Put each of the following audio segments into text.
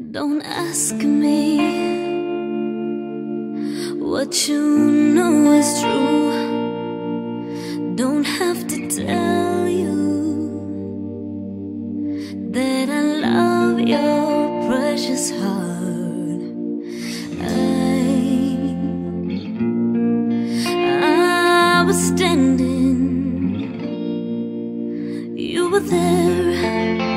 Don't ask me what you know is true. Don't have to tell you that I love your precious heart. I, I was standing, you were there.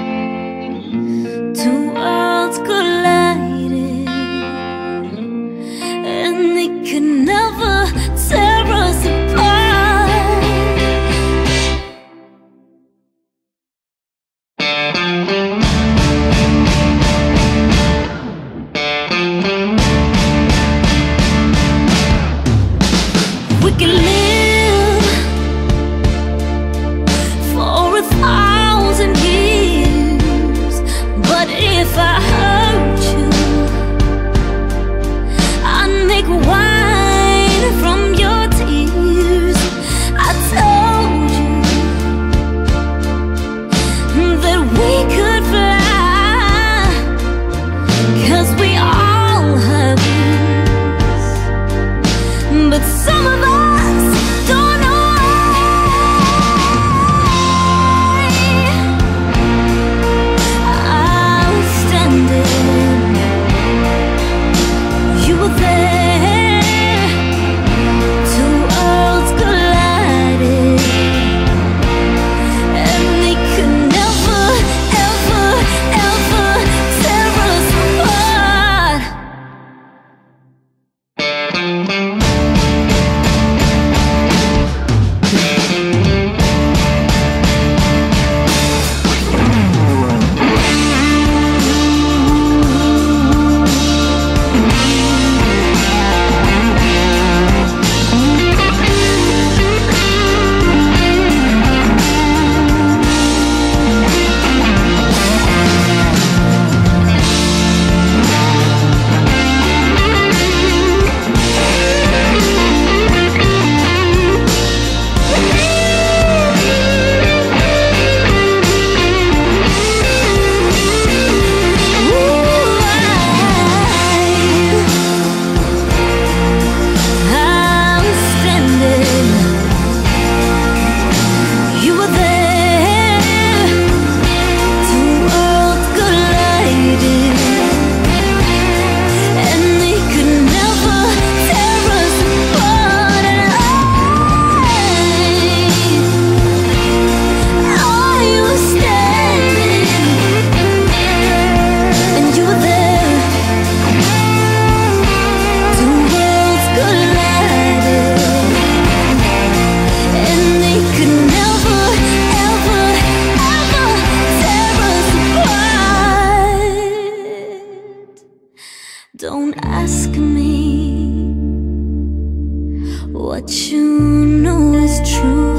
Don't ask me. What you know is true.